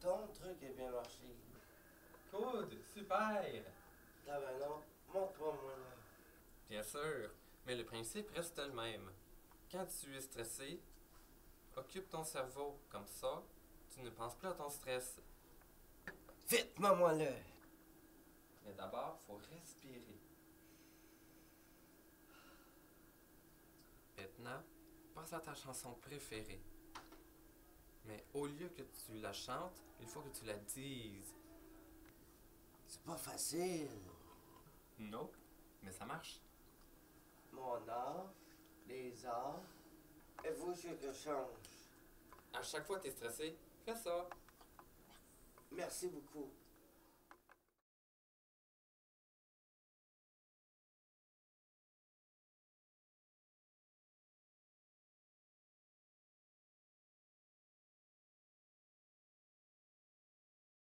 Ton truc est bien marché. Good, super. Ah ben non, montre-moi moi là. Bien sûr, mais le principe reste le même. Quand tu es stressé, occupe ton cerveau comme ça, tu ne penses plus à ton stress. Vite, là. Mais d'abord, faut respirer. Maintenant, pense à ta chanson préférée. Mais au lieu que tu la chantes, il faut que tu la dises. C'est pas facile. Non, mais ça marche. Mon art, les arts. Et vous, ce que change. À chaque fois que tu es stressé, fais ça. Merci beaucoup.